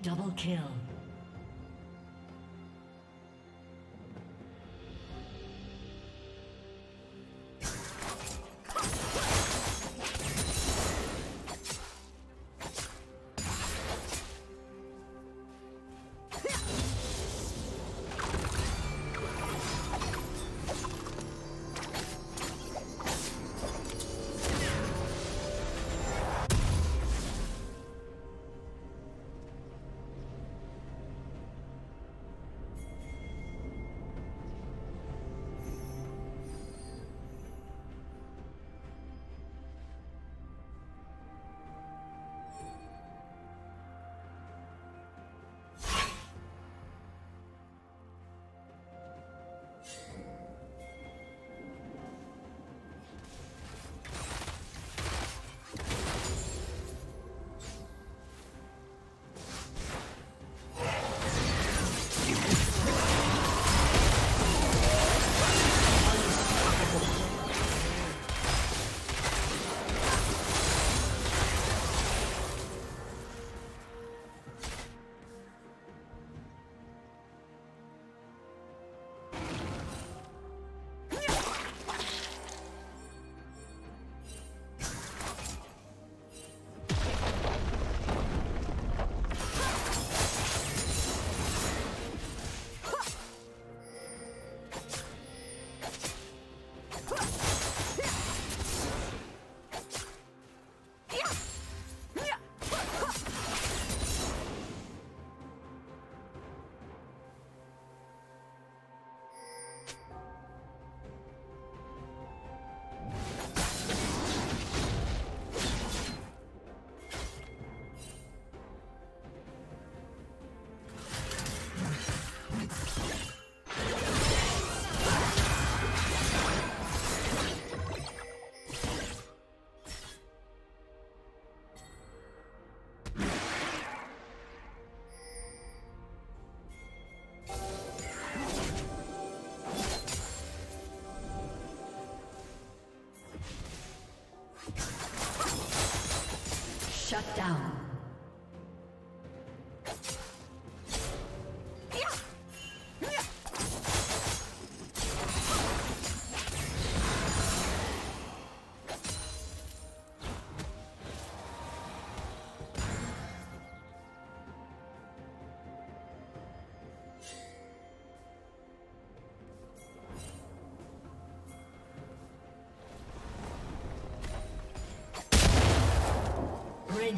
Double kill. Shut down.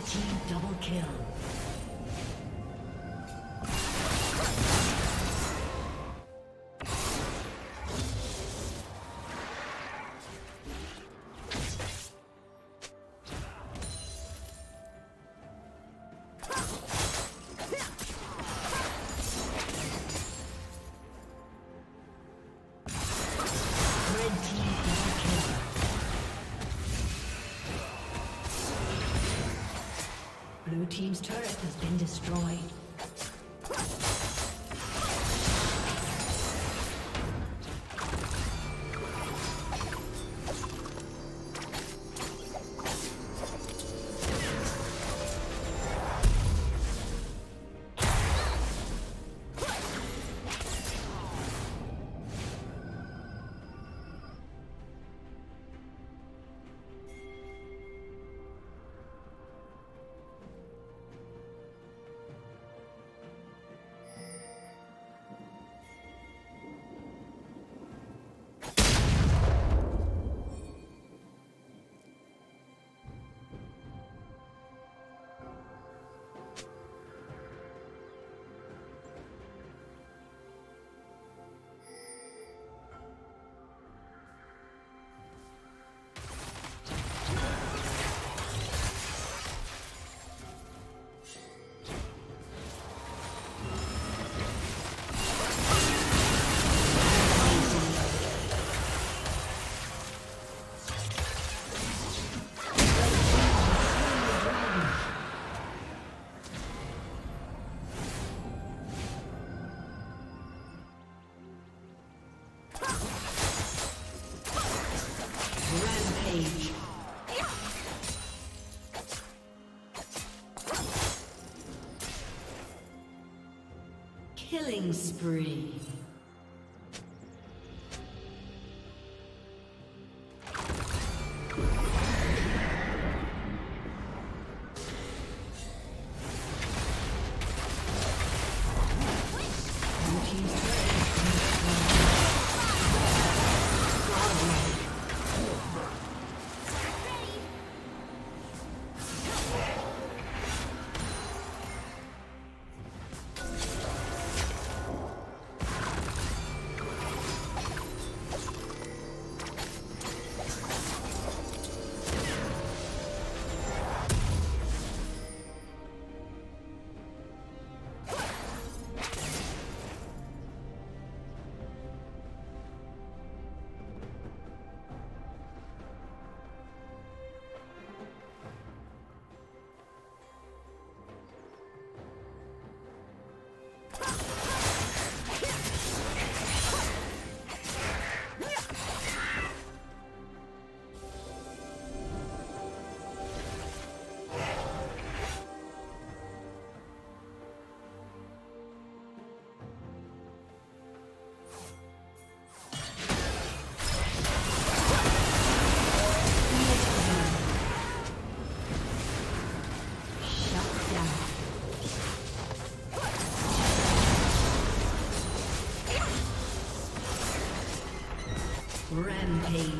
Team double kill. Killing spree. Rampage.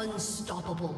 Unstoppable.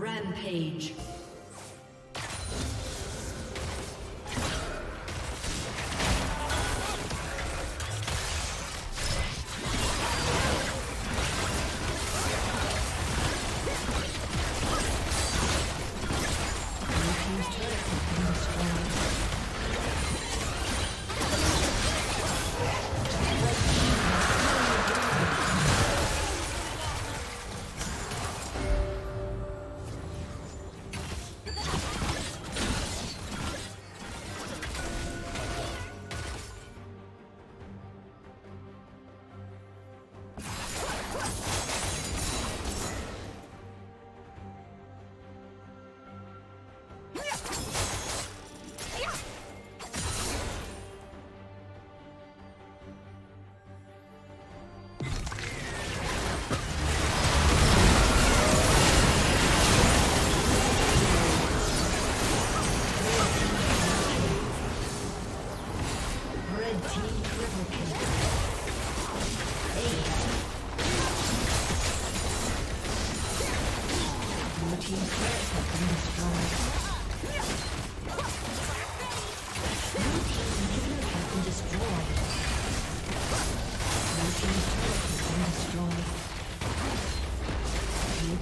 Rampage.